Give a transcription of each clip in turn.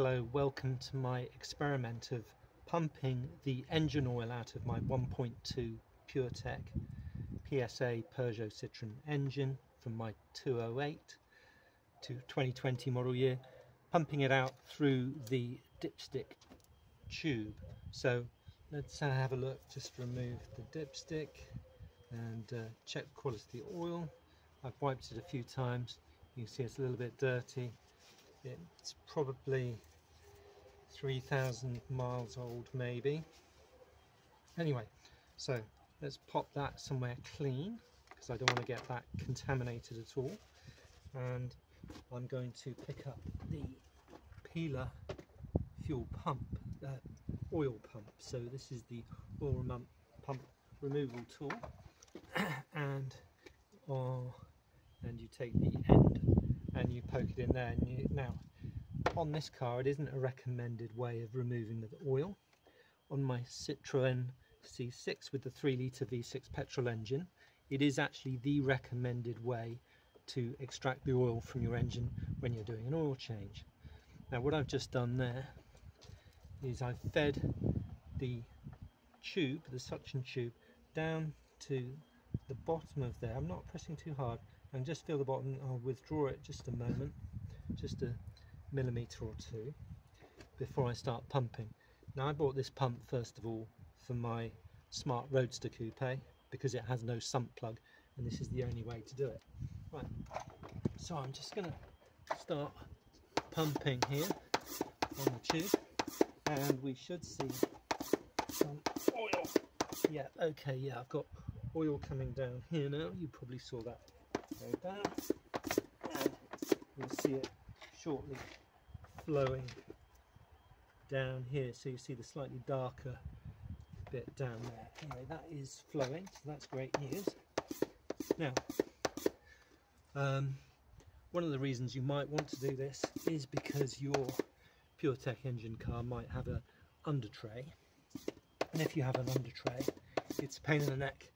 Hello, welcome to my experiment of pumping the engine oil out of my 1.2 PureTech PSA Peugeot Citroen engine from my 208 to 2020 model year, pumping it out through the dipstick tube. So let's have a look, just remove the dipstick and uh, check the quality of the oil. I've wiped it a few times, you can see it's a little bit dirty it's probably 3,000 miles old maybe. Anyway, so let's pop that somewhere clean because I don't want to get that contaminated at all. And I'm going to pick up the Pela fuel pump, uh, oil pump. So this is the oil pump removal tool. and, oh, and you take the end you now on this car it isn't a recommended way of removing the oil. On my Citroen C6 with the 3 litre V6 petrol engine it is actually the recommended way to extract the oil from your engine when you're doing an oil change. Now what I've just done there is I've fed the tube the suction tube down to the bottom of there. I'm not pressing too hard. And just feel the bottom. I'll withdraw it just a moment just a millimeter or two before I start pumping. Now I bought this pump first of all for my smart roadster coupe because it has no sump plug and this is the only way to do it. Right. So I'm just gonna start pumping here on the tube and we should see some oil. Yeah okay yeah I've got oil coming down here now. You probably saw that. Go down and you'll see it shortly flowing down here so you see the slightly darker bit down there. Anyway that is flowing so that's great news. Now um, one of the reasons you might want to do this is because your PureTech engine car might have an under tray and if you have an under tray it's a pain in the neck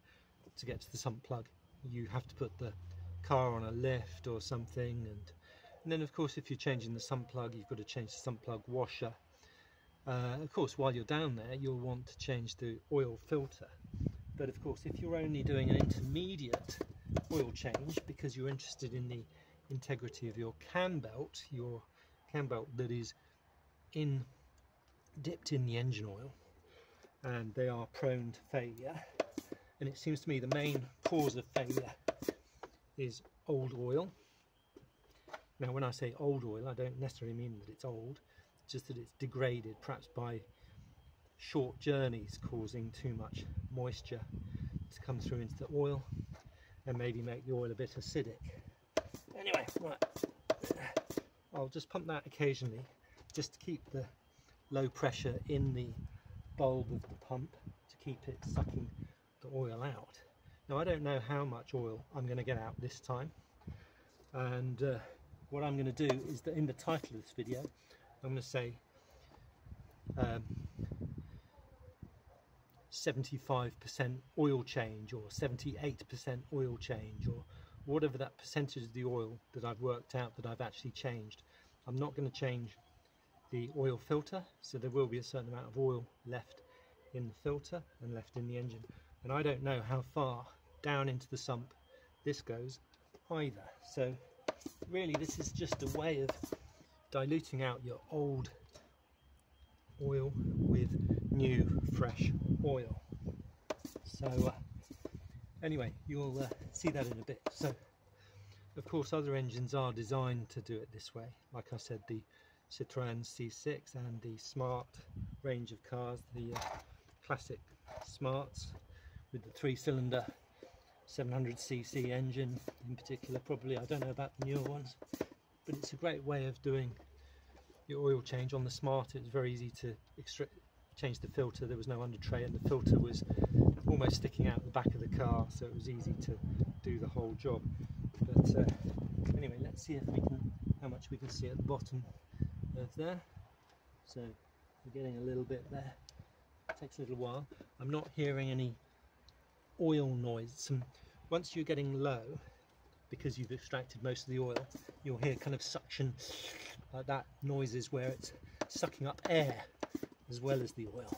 to get to the sump plug. You have to put the car on a lift or something and, and then of course if you're changing the sump plug you've got to change the sump plug washer. Uh, of course while you're down there you'll want to change the oil filter. But of course if you're only doing an intermediate oil change because you're interested in the integrity of your cam belt your cam belt that is in dipped in the engine oil and they are prone to failure. And it seems to me the main cause of failure is old oil. Now when I say old oil I don't necessarily mean that it's old, just that it's degraded perhaps by short journeys causing too much moisture to come through into the oil and maybe make the oil a bit acidic. Anyway, right, I'll just pump that occasionally just to keep the low pressure in the bulb of the pump to keep it sucking the oil out. Now I don't know how much oil I'm going to get out this time and uh, what I'm going to do is that in the title of this video I'm going to say 75% um, oil change or 78% oil change or whatever that percentage of the oil that I've worked out that I've actually changed. I'm not going to change the oil filter so there will be a certain amount of oil left in the filter and left in the engine and I don't know how far down into the sump this goes either so really this is just a way of diluting out your old oil with new fresh oil. So uh, anyway you'll uh, see that in a bit. So of course other engines are designed to do it this way. Like I said the Citroen C6 and the Smart range of cars the uh, classic Smarts with the three-cylinder 700cc engine in particular probably. I don't know about the newer ones but it's a great way of doing your oil change on the smart. It was very easy to extract change the filter. There was no under tray and the filter was almost sticking out the back of the car so it was easy to do the whole job. But uh, anyway let's see if we can how much we can see at the bottom of there. So we're getting a little bit there. It takes a little while. I'm not hearing any oil noise. Some, once you're getting low, because you've extracted most of the oil, you'll hear kind of suction like that noises where it's sucking up air as well as the oil.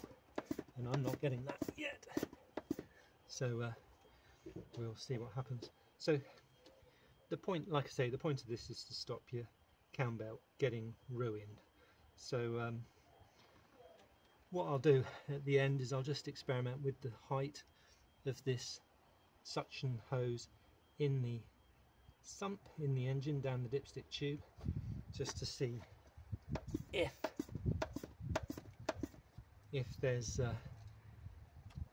And I'm not getting that yet. So uh, we'll see what happens. So the point like I say the point of this is to stop your cam belt getting ruined. So um, what I'll do at the end is I'll just experiment with the height of this suction hose in the sump in the engine down the dipstick tube just to see if if there's uh,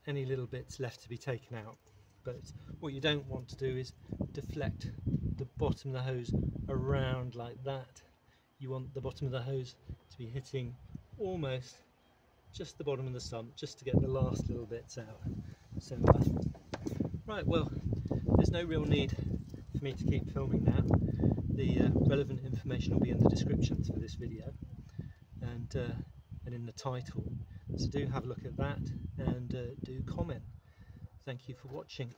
any little bits left to be taken out. But what you don't want to do is deflect the bottom of the hose around like that. You want the bottom of the hose to be hitting almost just the bottom of the sump just to get the last little bits out so right well there's no real need for me to keep filming now. The uh, relevant information will be in the descriptions for this video. And uh, and in the title. So do have a look at that and uh, do comment. Thank you for watching